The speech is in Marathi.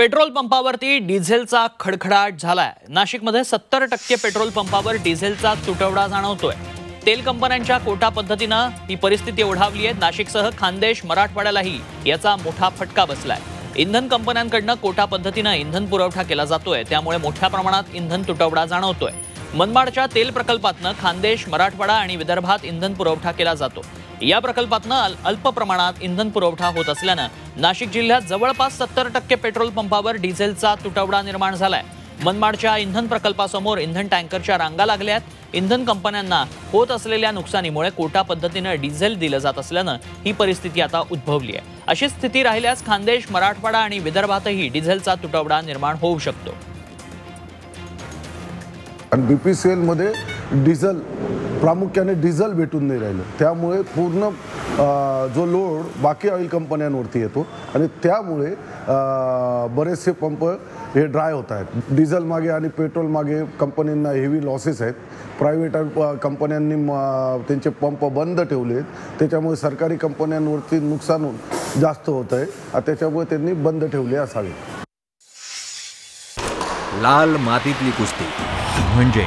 पेट्रोल पंपावरती डिझेलचा खडखडाट झालाय. नाशिकमध्ये सत्तर टक्के पेट्रोल पंपावर डिझेलचा तुटवडा जाणवतोय. तेल कंपन्यांच्या कोटा पद्धतीनं ही परिस्थिती ओढावली आहे. नाशिकसह खानदेश मराठवाड्यालाही याचा मोठा फटका बसलाय. इंधन कंपन्यांकडनं कोटा पद्धतीनं इंधन पुरवठा केला जातोय. त्यामुळे मोठ्या प्रमाणात इंधन तुटवडा जाणवतोय. मनमाडच्या तेल प्रकल्पातनं खानदेश मराठवाडा आणि विदर्भात इंधन पुरवठा केला जातो. या प्रकल्पातनं अल्प प्रमाणात इंधन पुरवठा होत असल्यानं नाशिक जिल्ह्यात जवळपास सत्तर टक्के पेट्रोल पंपावर डिझेलचा तुटवडा निर्माण झालाय. मनमाडच्या इंधन प्रकल्पासमोर इंधन टँकरच्या रांगा लागल्यात इंधन कंपन्यांना होत असलेल्या नुकसानीमुळे कोटा पद्धतीनं डिझेल दिलं जात असल्यानं ही परिस्थिती आता उद्भवली आहे. अशी स्थिती राहिल्यास खानदेश मराठवाडा आणि विदर्भातही डिझेलचा तुटवडा निर्माण होऊ शकतो. आणि बी पी सी एलमध्ये डिझेल प्रामुख्याने डिझेल भेटून नाही राहिलं. त्यामुळे पूर्ण जो लोड बाकी ऑइल कंपन्यांवरती येतो. आणि त्यामुळे बरेचसे पंप हे ड्राय होत आहेत. डिझेल मागे आणि पेट्रोल मागे कंपनींना हेवी लॉसेस आहेत. प्रायव्हेट कंपन्यांनी त्यांचे पंप बंद ठेवले आहेत. त्याच्यामुळे सरकारी कंपन्यांवरती नुकसान जास्त होत आहे. त्याच्यामुळे त्यांनी बंद ठेवले असावे लाल मातीतली कुस्ती. Duhunji.